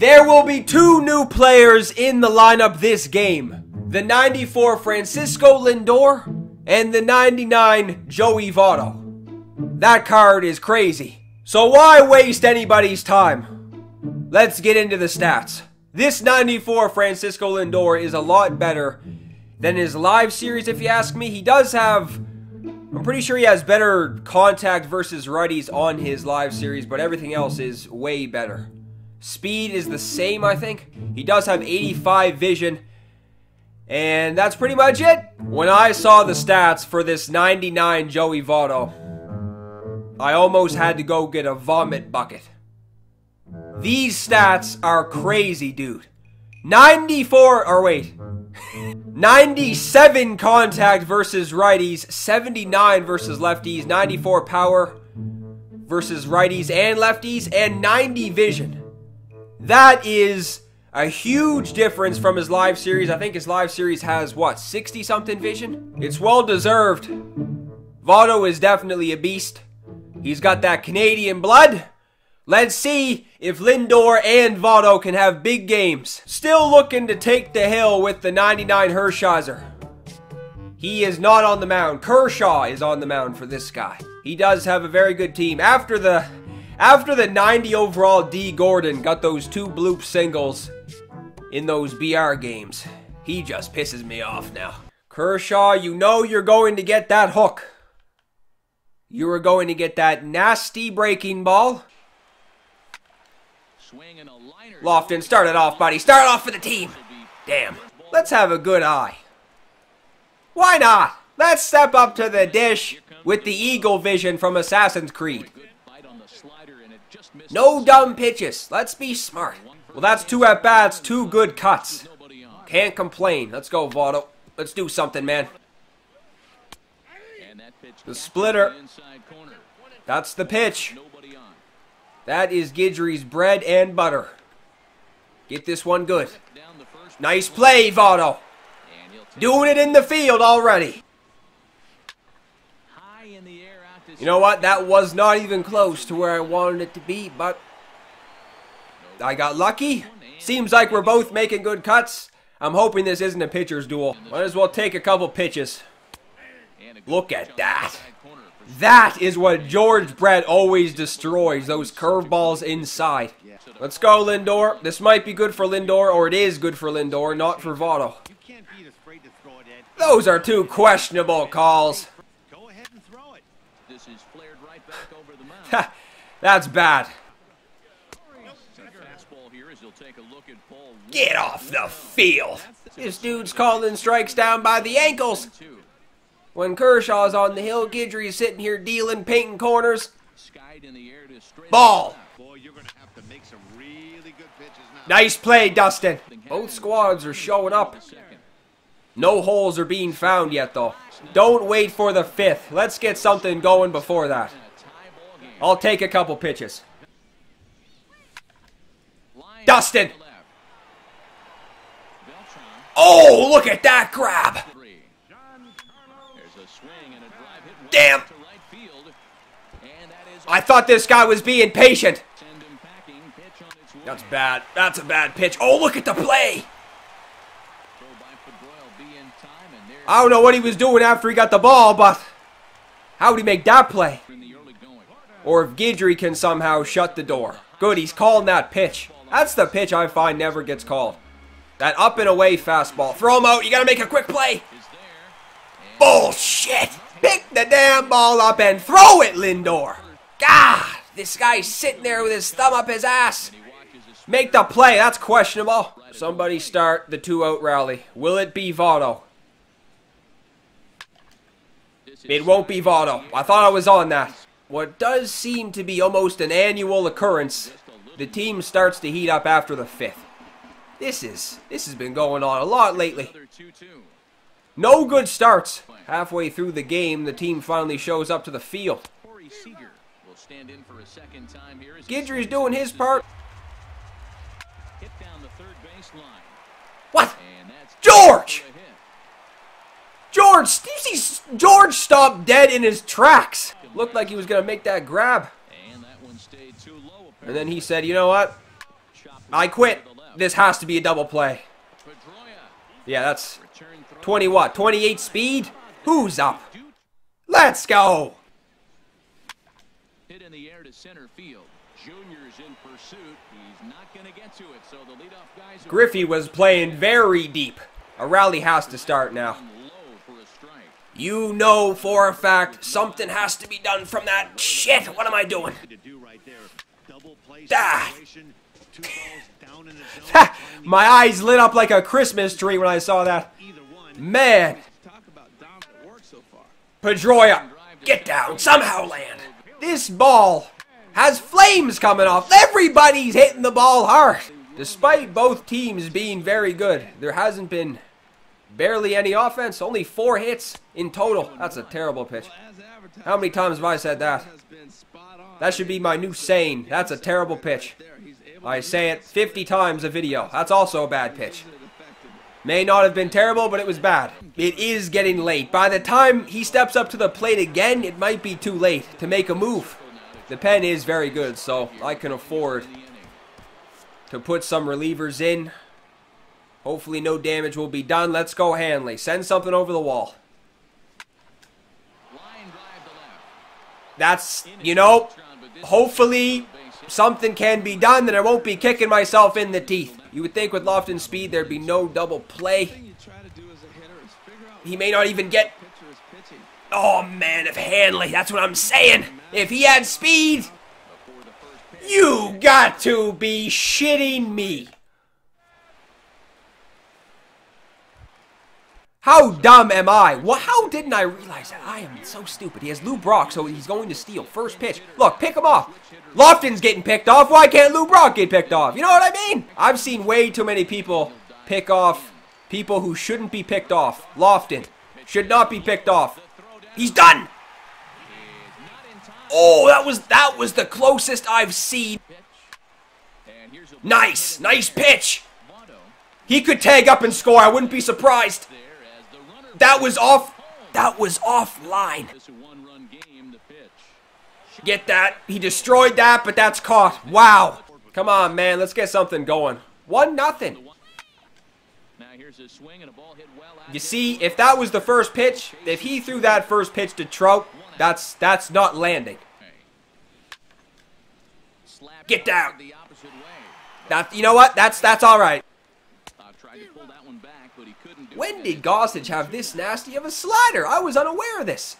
There will be two new players in the lineup this game. The 94 Francisco Lindor and the 99 Joey Votto. That card is crazy. So why waste anybody's time? Let's get into the stats. This 94 Francisco Lindor is a lot better than his live series, if you ask me. He does have, I'm pretty sure he has better contact versus righties on his live series, but everything else is way better. Speed is the same, I think. He does have 85 vision. And that's pretty much it. When I saw the stats for this 99 Joey Votto, I almost had to go get a vomit bucket. These stats are crazy, dude. 94, or wait, 97 contact versus righties, 79 versus lefties, 94 power versus righties and lefties, and 90 vision. That is a huge difference from his live series. I think his live series has, what, 60 something vision? It's well deserved. Votto is definitely a beast. He's got that Canadian blood. Let's see if Lindor and Votto can have big games. Still looking to take the hill with the 99 Hershiser. He is not on the mound. Kershaw is on the mound for this guy. He does have a very good team. After the after the 90 overall D Gordon got those two bloop singles in those BR games, he just pisses me off now. Kershaw, you know you're going to get that hook. You are going to get that nasty breaking ball. Lofton, start it off, buddy. Start off for the team. Damn. Let's have a good eye. Why not? Let's step up to the dish with the eagle vision from Assassin's Creed. No dumb pitches. Let's be smart. Well, that's two at-bats, two good cuts. Can't complain. Let's go, Votto. Let's do something, man. The splitter. That's the pitch. That is Guidry's bread and butter. Get this one good. Nice play, Votto. Doing it in the field already. You know what? That was not even close to where I wanted it to be, but I got lucky. Seems like we're both making good cuts. I'm hoping this isn't a pitcher's duel. Might as well take a couple pitches. Look at that. That is what George Brett always destroys, those curveballs inside. Let's go, Lindor. This might be good for Lindor, or it is good for Lindor, not for Votto. Those are two questionable calls. That's bad. Get off the field. This dude's calling strikes down by the ankles. When Kershaw's on the hill, Guidry's sitting here dealing, painting corners. Ball. Nice play, Dustin. Both squads are showing up. No holes are being found yet, though. Don't wait for the fifth. Let's get something going before that. I'll take a couple pitches. Dustin. Oh, look at that grab. Damn. I thought this guy was being patient. That's bad. That's a bad pitch. Oh, look at the play. I don't know what he was doing after he got the ball, but how would he make that play? Or if Guidry can somehow shut the door. Good, he's calling that pitch. That's the pitch I find never gets called. That up and away fastball. Throw him out. You got to make a quick play. Bullshit. Pick the damn ball up and throw it, Lindor. God, this guy's sitting there with his thumb up his ass. Make the play. That's questionable. Somebody start the two-out rally. Will it be Votto? It won't be Votto. I thought I was on that. What does seem to be almost an annual occurrence, the team starts to heat up after the fifth. This is this has been going on a lot lately. No good starts. Halfway through the game, the team finally shows up to the field. Guidry's doing his part. What? George! George! You see George stopped dead in his tracks. Looked like he was going to make that grab. And then he said, you know what? I quit. This has to be a double play. Yeah, that's 20 what? 28 speed? Who's up? Let's go! Hit in the air to center field. Junior's in pursuit. He's not going to get to it. So the leadoff guys Griffey was playing very deep. A rally has to start now. low for a strike. You know for a fact something has to be done from that shit. What am I doing? to do right there. Double play Ah. situation. Two balls down in the zone. Ha! My eyes lit up like a Christmas tree when I saw that. Man, Talk about dominant work so far. Pedroia, get down, somehow land. This ball has flames coming off. Everybody's hitting the ball hard. Despite both teams being very good, there hasn't been barely any offense. Only four hits in total. That's a terrible pitch. How many times have I said that? That should be my new saying. That's a terrible pitch. I say it 50 times a video. That's also a bad pitch. May not have been terrible, but it was bad. It is getting late. By the time he steps up to the plate again, it might be too late to make a move. The pen is very good, so I can afford to put some relievers in. Hopefully no damage will be done. Let's go Hanley. Send something over the wall. That's, you know, hopefully something can be done that I won't be kicking myself in the teeth. You would think with Lofton speed there'd be no double play. He may not even get. Oh man, if Hanley, that's what I'm saying. If he had speed, you got to be shitting me. How dumb am I? How didn't I realize that? I am so stupid. He has Lou Brock, so he's going to steal. First pitch. Look, pick him off. Lofton's getting picked off. Why can't Lou Brock get picked off? You know what I mean? I've seen way too many people pick off people who shouldn't be picked off. Lofton should not be picked off. He's done. Oh, that was that was the closest I've seen. Nice, nice pitch. He could tag up and score. I wouldn't be surprised. there as the runner. That was off. That was offline. This a one-run game. The pitch. Get that? He destroyed that, but that's caught. Wow. Come on, man. Let's get something going. One nothing. Now here's a swing and a ball hit well out. You see, if that was the first pitch, if he threw that first pitch to Trout, that's that's not landing. Get down. The opposite way. That you know what? That's that's all right. When did Gossage have this nasty of a slider? I was unaware of this.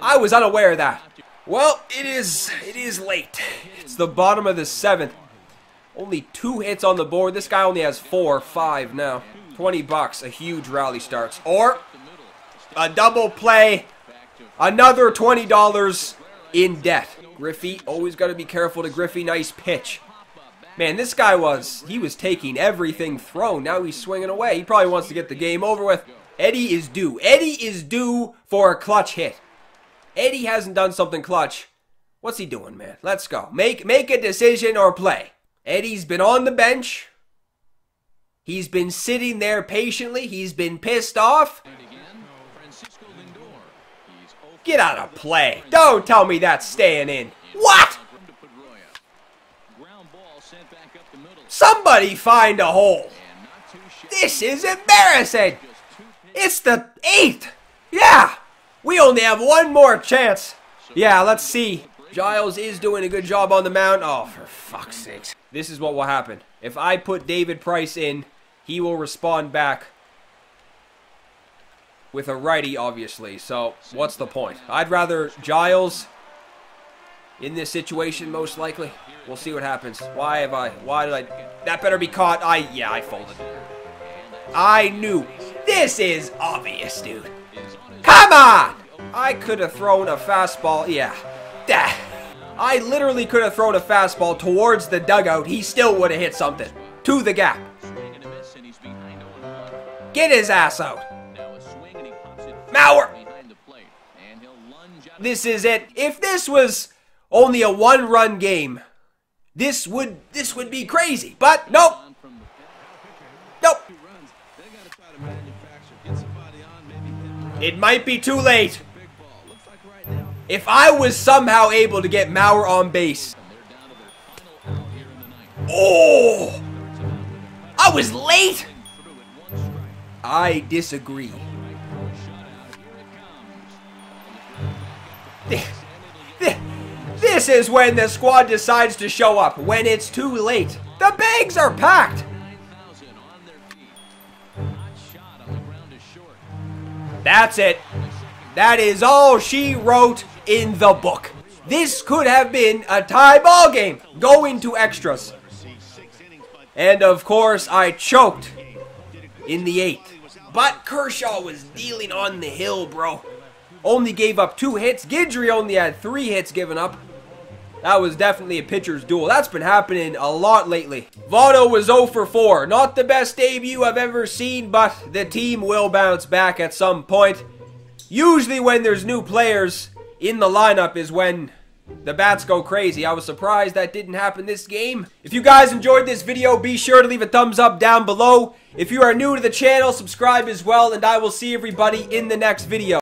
I was unaware of that. Well, it is it is late. It's the bottom of the seventh. Only two hits on the board. This guy only has four, five now. Twenty bucks. A huge rally starts. Or a double play. Another twenty dollars in debt. Griffey, always got to be careful to Griffey. Nice pitch. Man, this guy was he was taking everything thrown. Now he's swinging away. He probably wants to get the game over with. Eddie is due. Eddie is due for a clutch hit. Eddie hasn't done something clutch. What's he doing, man? Let's go. Make make a decision or play. Eddie's been on the bench. He's been sitting there patiently. He's been pissed off. and again. Francisco Lindor. He's 0 Get out of play. Don't tell me that's staying in. What? to Pedroia. Ground ball sent back up the middle. Somebody find a hole. This is embarrassing. It's the eighth. Yeah. We only have one more chance. Yeah, let's see. Giles is doing a good job on the mound. Oh, for fuck's sakes. This is what will happen. If I put David Price in, he will respond back with a righty, obviously. So, what's the point? I'd rather Giles in this situation, most likely. We'll see what happens. Why have I? Why did I? That better be caught. I, yeah, I folded. I knew. This is obvious, dude. Come on! I could have thrown a fastball. Yeah. That. I literally could have thrown a fastball towards the dugout. He still would have hit something. To the gap. Swing and a miss, and he's behind 0-1. Get his ass out. Mauer. This is it. If this was only a one-run game. This would this would be crazy, but nope. Nope. It might be too late. If I was somehow able to get Mauer on base. Oh! I was late! I disagree. This is when the squad decides to show up, when it's too late. The bags are packed. That's it. That is all she wrote in the book. This could have been a tie ball game. Go into extras. And of course, I choked in the eighth. But Kershaw was dealing on the hill, bro. Only gave up two hits. Guidry only had three hits given up. That was definitely a pitcher's duel. That's been happening a lot lately. Votto was 0 for 4. Not the best debut I've ever seen, but the team will bounce back at some point. Usually when there's new players in the lineup is when the bats go crazy. I was surprised that didn't happen this game. If you guys enjoyed this video, be sure to leave a thumbs up down below. If you are new to the channel, subscribe as well, and I will see everybody in the next video.